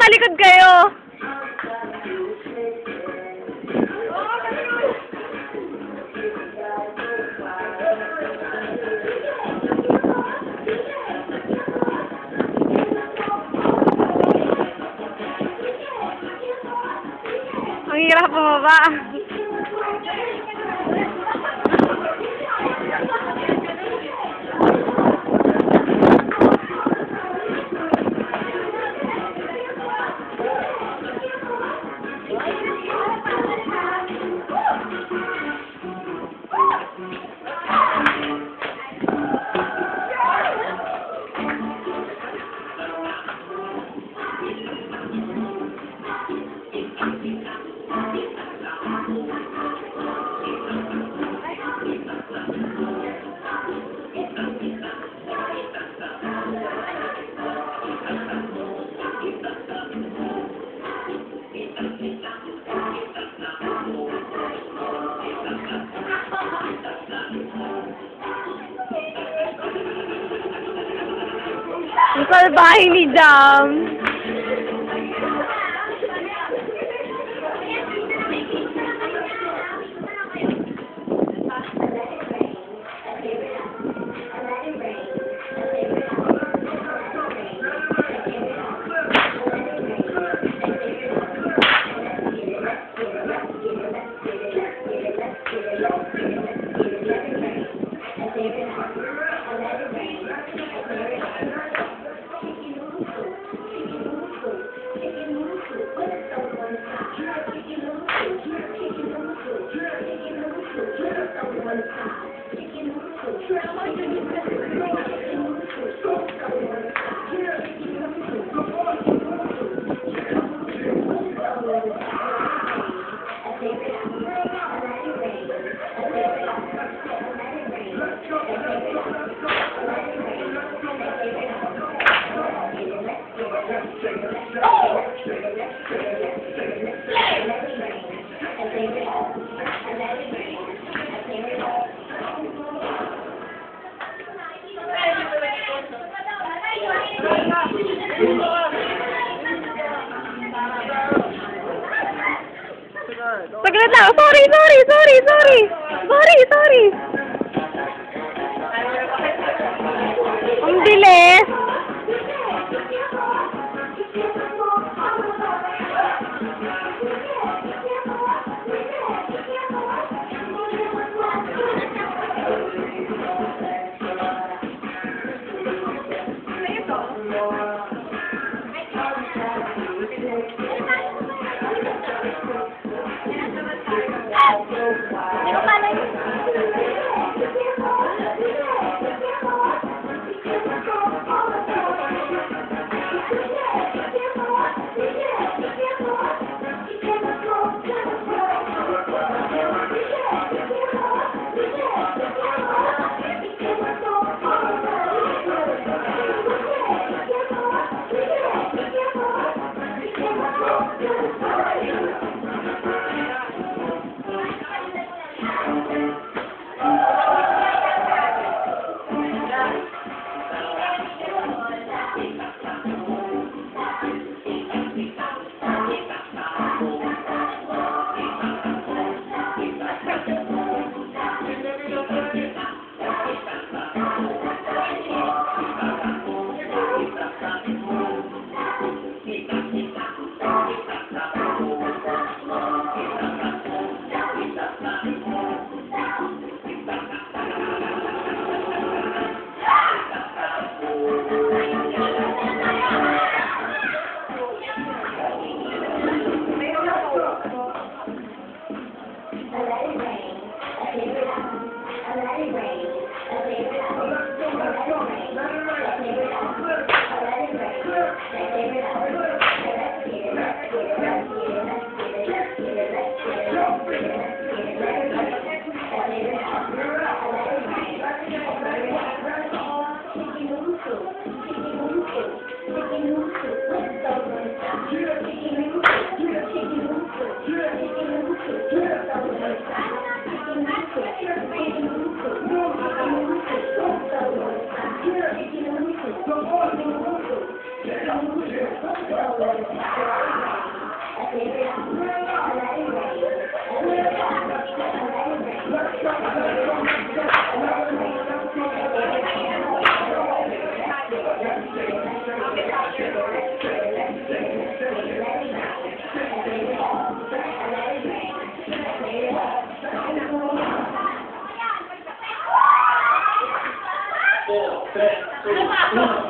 talikod kayo. Ang hirap bumaba. पर बाहर नहीं जाम Saglit lang. Sorry, sorry, sorry, sorry. Sorry, sorry. Ang bilis. Di ba paano anyway. Four, six, Yeah,